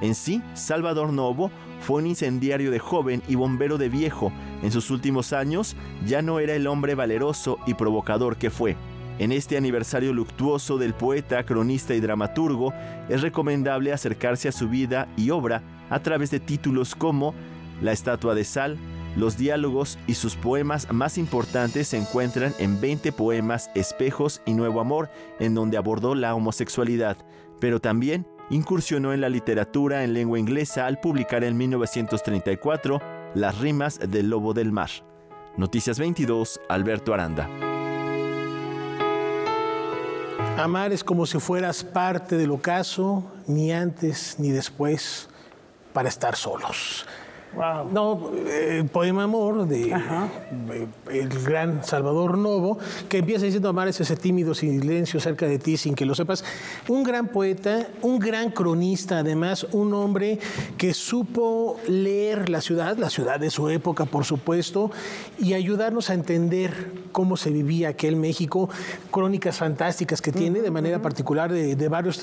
En sí, Salvador Novo fue un incendiario de joven y bombero de viejo. En sus últimos años ya no era el hombre valeroso y provocador que fue. En este aniversario luctuoso del poeta, cronista y dramaturgo, es recomendable acercarse a su vida y obra a través de títulos como La estatua de sal, los diálogos y sus poemas más importantes se encuentran en 20 poemas Espejos y Nuevo Amor, en donde abordó la homosexualidad, pero también incursionó en la literatura en lengua inglesa al publicar en 1934 Las rimas del Lobo del Mar. Noticias 22, Alberto Aranda. Amar es como si fueras parte del ocaso, ni antes ni después, para estar solos. No, el poema Amor de eh, el gran Salvador Novo, que empieza diciendo amar es ese tímido silencio cerca de ti sin que lo sepas. Un gran poeta, un gran cronista, además, un hombre que supo leer la ciudad, la ciudad de su época, por supuesto, y ayudarnos a entender cómo se vivía aquel México, crónicas fantásticas que tiene, de manera particular de, de barrios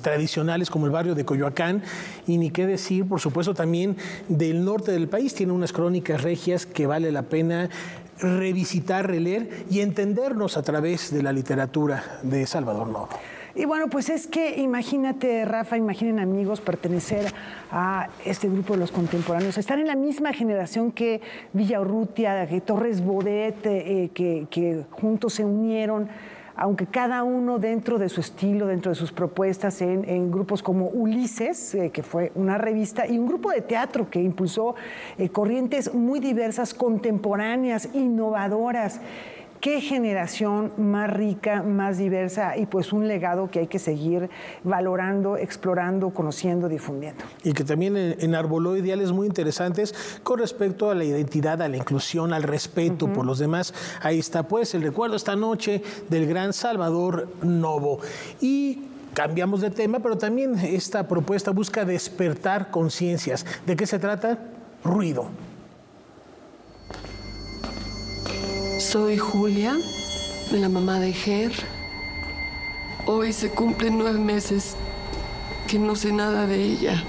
tradicionales como el barrio de Coyoacán, y ni qué decir, por supuesto, también del norte del país. Tiene unas crónicas regias que vale la pena revisitar, releer y entendernos a través de la literatura de Salvador Novo. Y bueno, pues es que imagínate, Rafa, imaginen amigos pertenecer a este grupo de los contemporáneos, estar en la misma generación que Villa Urrutia, que Torres Bodet, eh, que juntos se unieron aunque cada uno dentro de su estilo, dentro de sus propuestas, en, grupos como Ulises, eh, que fue una revista, y un grupo de teatro que impulsó eh, corrientes muy diversas, contemporáneas, innovadoras qué generación más rica, más diversa y pues un legado que hay que seguir valorando, explorando, conociendo, difundiendo. Y que también enarboló ideales muy interesantes con respecto a la identidad, a la inclusión, al respeto por los demás. Ahí está pues el recuerdo esta noche del gran Salvador Novo. Y cambiamos de tema, pero también esta propuesta busca despertar conciencias. ¿De qué se trata? Ruido. Soy Julia, la mamá de Ger. Hoy se cumplen nueve meses que no sé nada de ella.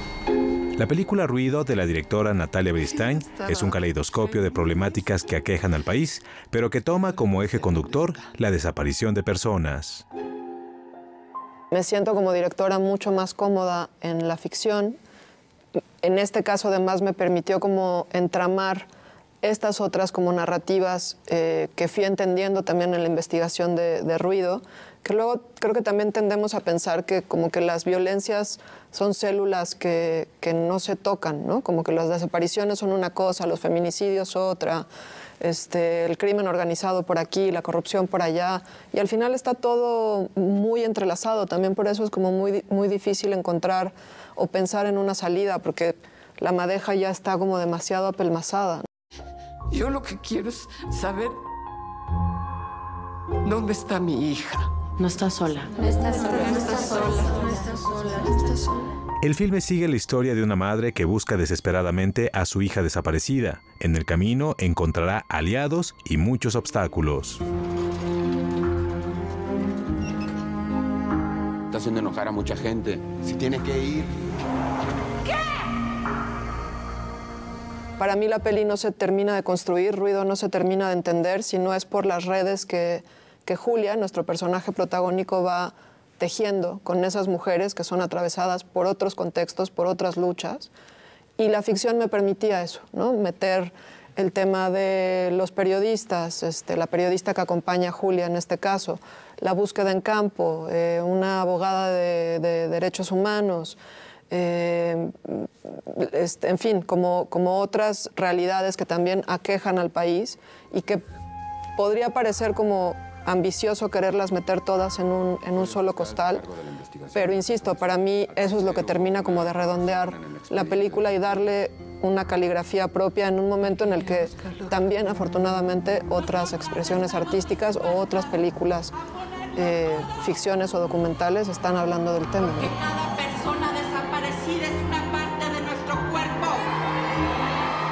La película Ruido de la directora Natalia Beristain es un caleidoscopio de problemáticas que aquejan al país, pero que toma como eje conductor la desaparición de personas. Me siento como directora mucho más cómoda en la ficción. En este caso además me permitió como entramar estas otras como narrativas eh, que fui entendiendo también en la investigación de, ruido, que luego creo que también tendemos a pensar que como que las violencias son células que, que no se tocan, ¿no? como que las desapariciones son una cosa, los feminicidios otra, este, el crimen organizado por aquí, la corrupción por allá, y al final está todo muy entrelazado, también por eso es como muy, muy difícil encontrar o pensar en una salida, porque la madeja ya está como demasiado apelmazada. Yo lo que quiero es saber dónde está mi hija. No está sola. No está sola. No está sola. No está sola. No está sola. El filme sigue la historia de una madre que busca desesperadamente a su hija desaparecida. En el camino encontrará aliados y muchos obstáculos. Está haciendo enojar a mucha gente. Si tienes que ir, Para mí la peli no se termina de construir, ruido no se termina de entender, si no es por las redes que, Julia, nuestro personaje protagónico, va tejiendo con esas mujeres que son atravesadas por otros contextos, por otras luchas. Y la ficción me permitía eso, ¿no? meter el tema de los periodistas, este, la periodista que acompaña a Julia en este caso, la búsqueda en campo, eh, una abogada de derechos humanos, eh, este, en fin, como, como otras realidades que también aquejan al país y que podría parecer como ambicioso quererlas meter todas en un, en un solo costal, pero insisto, para mí eso es lo que termina como de redondear la película y darle una caligrafía propia en un momento en el que también afortunadamente otras expresiones artísticas o otras películas, eh, ficciones o documentales están hablando del tema.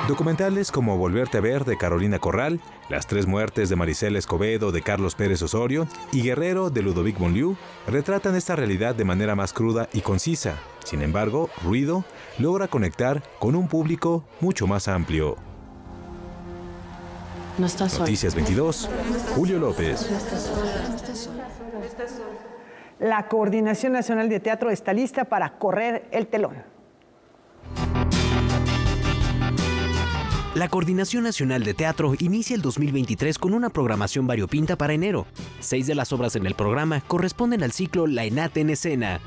Documentales como Volverte a ver de Carolina Corral, Las tres muertes de Maricela Escobedo de Carlos Pérez Osorio y Guerrero de Ludovic Monliu retratan esta realidad de manera más cruda y concisa. Sin embargo, Ruido logra conectar con un público mucho más amplio. No estás. Noticias 22, Julio López. La Coordinación Nacional de Teatro está lista para correr el telón. La Coordinación Nacional de Teatro inicia el 2023 con una programación variopinta para enero. Seis de las obras en el programa corresponden al ciclo La Enate en Escena.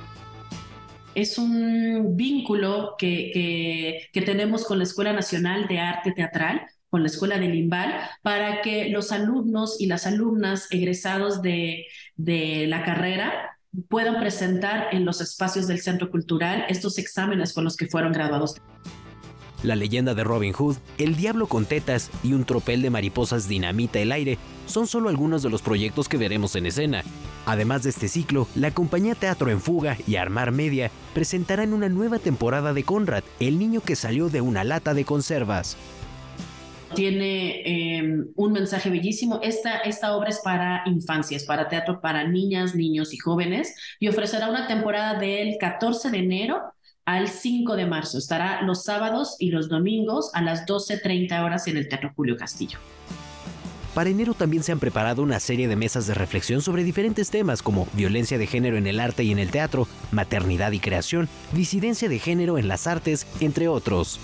Es un vínculo que, tenemos con la Escuela Nacional de Arte Teatral, con la Escuela del Limbal, para que los alumnos y las alumnas egresados de, de la carrera puedan presentar en los espacios del Centro Cultural estos exámenes con los que fueron graduados. La leyenda de Robin Hood, El Diablo con Tetas y un tropel de mariposas dinamita el aire son solo algunos de los proyectos que veremos en escena. Además de este ciclo, la compañía Teatro en Fuga y Armar Media presentarán una nueva temporada de Conrad, el niño que salió de una lata de conservas. Tiene eh, un mensaje bellísimo. Esta, esta obra es para infancias, para teatro para niñas, niños y jóvenes y ofrecerá una temporada del 14 de enero al 5 de marzo. Estará los sábados y los domingos a las 12.30 horas en el Teatro Julio Castillo. Para enero también se han preparado una serie de mesas de reflexión sobre diferentes temas como violencia de género en el arte y en el teatro, maternidad y creación, disidencia de género en las artes, entre otros.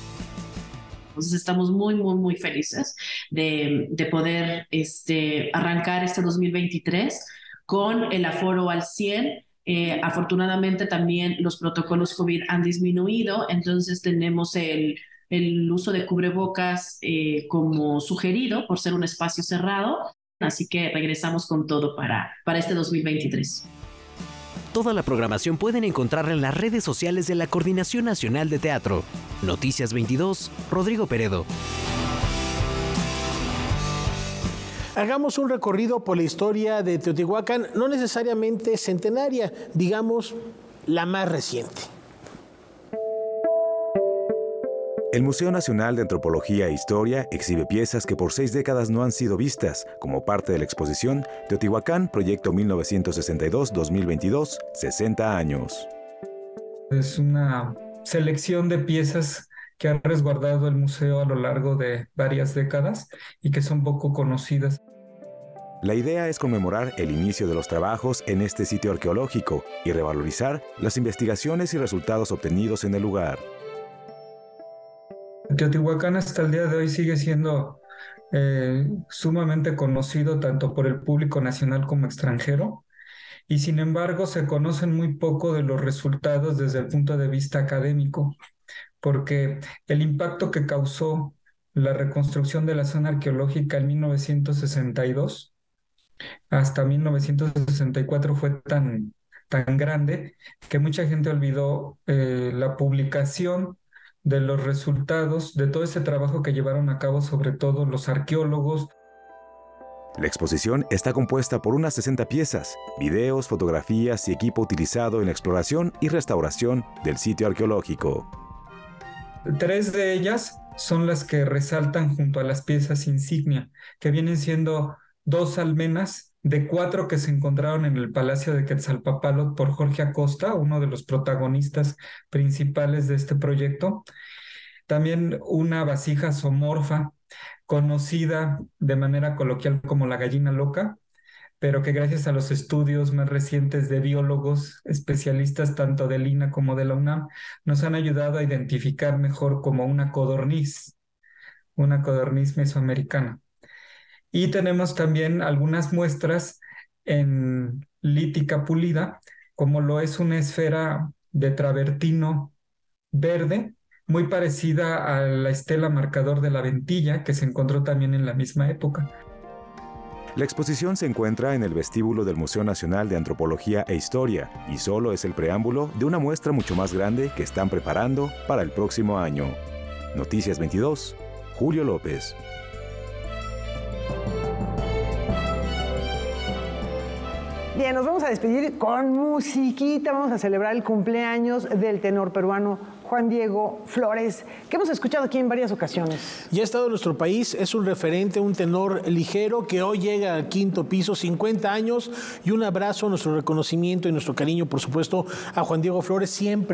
Entonces estamos muy, muy, muy felices de, de poder este, arrancar este 2023 con el aforo al 100 eh, afortunadamente también los protocolos COVID han disminuido, entonces tenemos el, el uso de cubrebocas eh, como sugerido por ser un espacio cerrado, así que regresamos con todo para, para este 2023. Toda la programación pueden encontrarla en las redes sociales de la Coordinación Nacional de Teatro. Noticias 22, Rodrigo Peredo. Hagamos un recorrido por la historia de Teotihuacán, no necesariamente centenaria, digamos la más reciente. El Museo Nacional de Antropología e Historia exhibe piezas que por seis décadas no han sido vistas, como parte de la exposición Teotihuacán, Proyecto 1962-2022, 60 años. Es una selección de piezas que ha resguardado el museo a lo largo de varias décadas y que son poco conocidas. La idea es conmemorar el inicio de los trabajos en este sitio arqueológico y revalorizar las investigaciones y resultados obtenidos en el lugar. Teotihuacán hasta el día de hoy sigue siendo eh, sumamente conocido tanto por el público nacional como extranjero y sin embargo se conocen muy poco de los resultados desde el punto de vista académico porque el impacto que causó la reconstrucción de la zona arqueológica en 1962 hasta 1964 fue tan, tan grande que mucha gente olvidó eh, la publicación de los resultados de todo ese trabajo que llevaron a cabo sobre todo los arqueólogos. La exposición está compuesta por unas 60 piezas, videos, fotografías y equipo utilizado en la exploración y restauración del sitio arqueológico. Tres de ellas son las que resaltan junto a las piezas insignia, que vienen siendo dos almenas de cuatro que se encontraron en el Palacio de Quetzalpapalot por Jorge Acosta, uno de los protagonistas principales de este proyecto. También una vasija somorfa, conocida de manera coloquial como la gallina loca, pero que gracias a los estudios más recientes de biólogos, especialistas tanto de Lina como de la UNAM, nos han ayudado a identificar mejor como una codorniz, una codorniz mesoamericana. Y tenemos también algunas muestras en lítica pulida, como lo es una esfera de travertino verde, muy parecida a la estela marcador de la ventilla, que se encontró también en la misma época. La exposición se encuentra en el vestíbulo del Museo Nacional de Antropología e Historia y solo es el preámbulo de una muestra mucho más grande que están preparando para el próximo año. Noticias 22, Julio López. Bien, nos vamos a despedir con musiquita. Vamos a celebrar el cumpleaños del tenor peruano Juan Diego Flores, que hemos escuchado aquí en varias ocasiones. Ya ha estado en nuestro país, es un referente, un tenor ligero que hoy llega al quinto piso, 50 años, y un abrazo, nuestro reconocimiento y nuestro cariño, por supuesto, a Juan Diego Flores, siempre